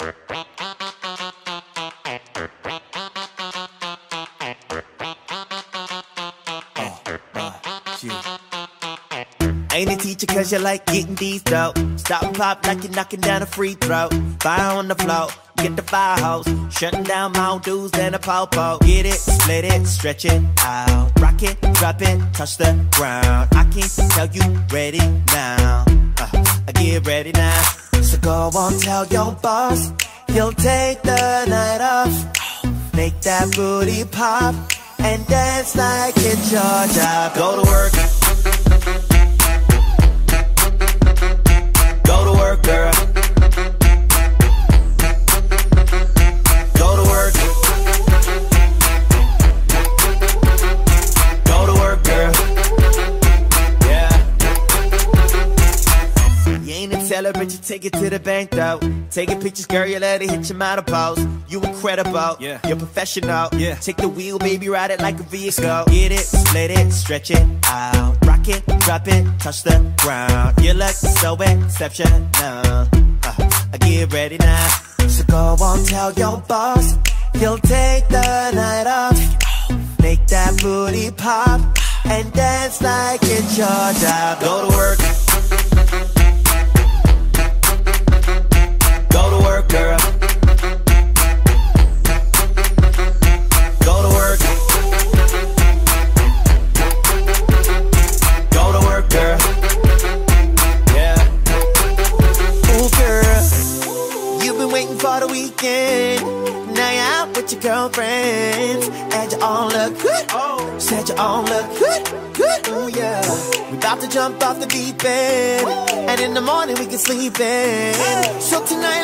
Ain't a teacher cause you like getting these dope. Stop and pop like you're knocking down a free throw. Fire on the floor, get the fire hose. Shutting down Mount Dews and a popo. Get it, split it, stretch it out. Rock it, drop it, touch the ground. I can't tell you ready now. Uh, I get ready now. So go on, tell your boss. He'll take the night off. Make that booty pop. And dance like it's your job. Go to work. You her, but you take it to the bank, though. Taking pictures, girl, you let it hit your model pose. You incredible, Yeah. you're professional. Yeah. Take the wheel, baby, ride it like a vehicle. Get it, split it, stretch it out. Rock it, drop it, touch the ground. You look so exceptional. Uh, I get ready now. So go on, tell your boss. He'll take the night off. Make that booty pop. And dance like it's your job. Go to work. The weekend. Now you're out with your girlfriends. And you all look good. Said you all look good. Good. Ooh, yeah. We about to jump off the deep end. And in the morning we can sleep in. So tonight,